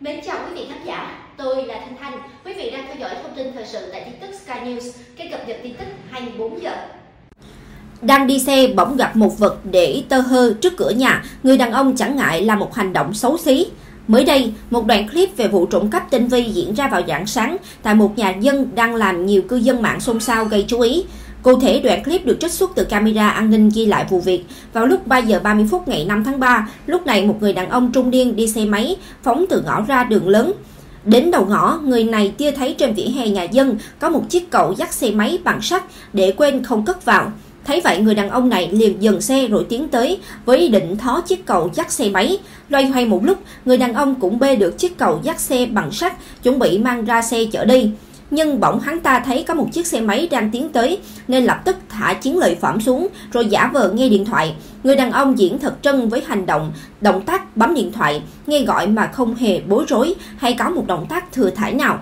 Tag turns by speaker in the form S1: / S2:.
S1: Mến chào quý vị khán giả, tôi là Thanh Thanh. Quý vị đang theo dõi thông tin thời sự tại tin tức Sky News, kênh cập nhật tin tức 24 giờ.
S2: Đang đi xe bỗng gặp một vật để tơ hơ trước cửa nhà, người đàn ông chẳng ngại là một hành động xấu xí. Mới đây, một đoạn clip về vụ trộm cắp tinh vi diễn ra vào dạng sáng tại một nhà dân đang làm nhiều cư dân mạng xôn xao gây chú ý. Cụ thể, đoạn clip được trích xuất từ camera an ninh ghi lại vụ việc. Vào lúc 3 giờ 30 phút ngày 5 tháng 3, lúc này một người đàn ông trung niên đi xe máy phóng từ ngõ ra đường lớn. Đến đầu ngõ, người này tia thấy trên vỉa hè nhà dân có một chiếc cậu dắt xe máy bằng sắt để quên không cất vào. Thấy vậy, người đàn ông này liền dừng xe rồi tiến tới với ý định thó chiếc cầu dắt xe máy. Loay hoay một lúc, người đàn ông cũng bê được chiếc cầu dắt xe bằng sắt, chuẩn bị mang ra xe chở đi. Nhưng bỗng hắn ta thấy có một chiếc xe máy đang tiến tới nên lập tức thả chiến lợi phẩm xuống rồi giả vờ nghe điện thoại. Người đàn ông diễn thật trân với hành động, động tác bấm điện thoại, nghe gọi mà không hề bối rối hay có một động tác thừa thải nào.